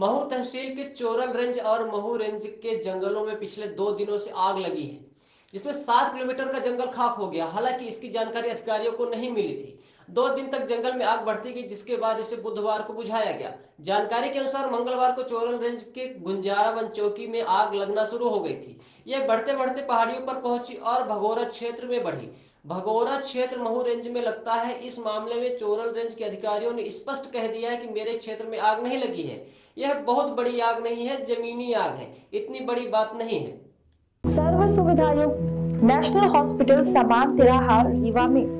महू तहसील के चोरल रेंज और महू रेंज के जंगलों में पिछले दो दिनों से आग लगी है। जिसमें सात किलोमीटर का जंगल खाक हो गया। हालाँकि इसकी जानकारी अधिकारियों को नहीं मिली थी। दो दिन तक जंगल में आग बढ़ती गई, जिसके बाद इसे बुधवार को बुझाया गया। जानकारी के अनुसार मंगलवार को चोरल रेंज के गुंजारा वन चौकी में आग लगना शुरू हो गई थी। यह बढ़ते बढ़ते पहाड़ियों पर पहुँची और भगोरा क्षेत्र में बढ़ी। भगोरा क्षेत्र महू रेंज में लगता है। इस मामले में चोरल रेंज के अधिकारियों ने स्पष्ट कह दिया है कि मेरे क्षेत्र में आग नहीं लगी है। यह बहुत बड़ी आग नहीं है, जमीनी आग है। इतनी बड़ी बात नहीं है। सर्व सुविधा नेशनल हॉस्पिटल समान तिराहा रीवा में।